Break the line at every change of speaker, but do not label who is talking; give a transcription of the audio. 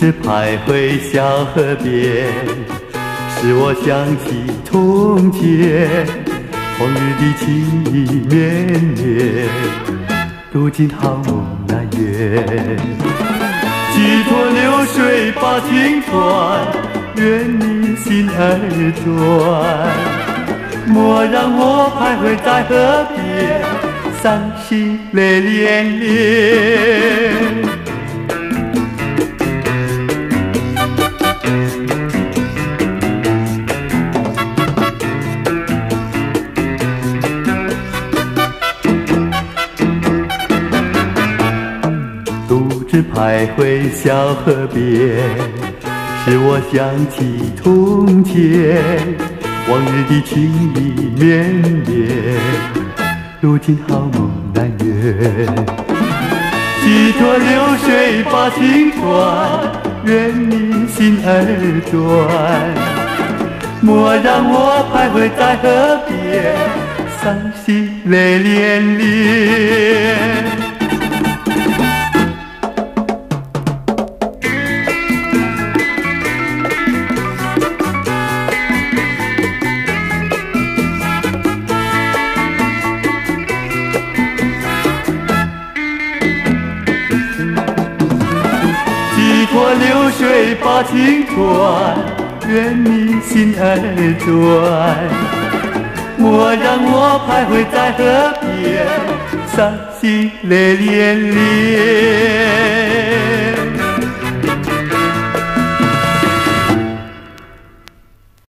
独自徘徊小河边，使我想起从前往日的情意绵绵。如今好梦难圆，几托流水把情传，愿你心儿转。莫让我徘徊在河边，伤心泪涟涟。只徘徊小河边，使我想起从前往日的情意绵绵。如今好梦难圆，几托流水把情传，愿你心儿转。莫让我徘徊在河边，伤心泪涟涟。我流水把情传，愿你心儿转。莫让我徘徊在河边，伤心泪涟涟。